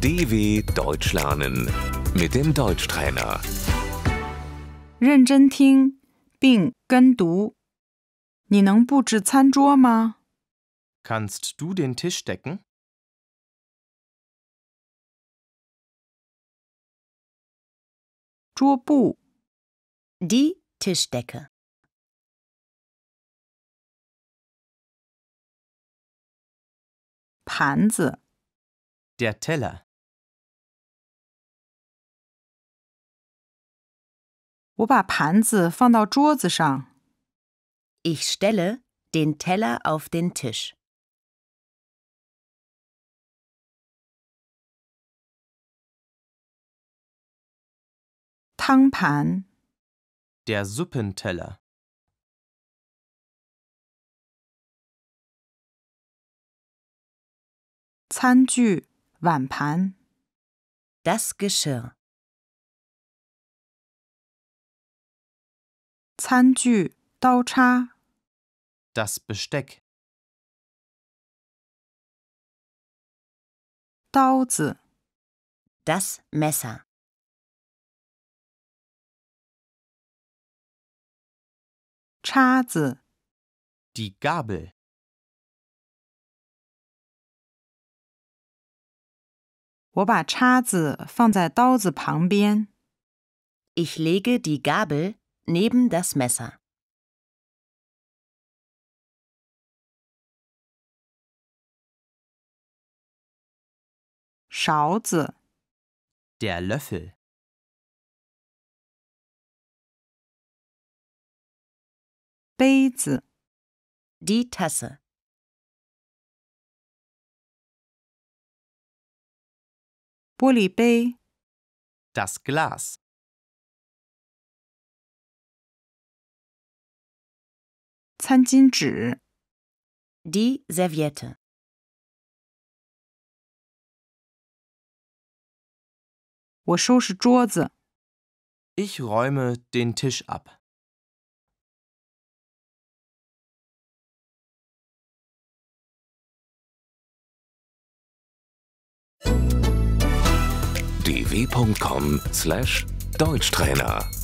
DW Deutsch lernen mit dem Deutschtrainer. 认真听并跟读。你能布置餐桌吗？ Kannst du den Tisch decken? 桌布、 Die Tischdecke. 盘子、 Der Teller. 我把盘子放到桌子上。 Ich stelle den Teller auf den Tisch. 汤盘、 Der Suppenteller. 餐具、碗盘、 Das Geschirr. 餐具、刀叉、 Das Besteck. 刀子、 Das Messer. 叉子、 Die Gabel. 我把叉子放在刀子旁边。 Ich lege die Gabel Neben das Messer. Schauze. Der Löffel. Beize. Die Tasse. Polibei. Das Glas. 餐巾纸、 Die Serviette. 我收拾桌子。 Ich räume den Tisch ab. dw.com/deutschtrainer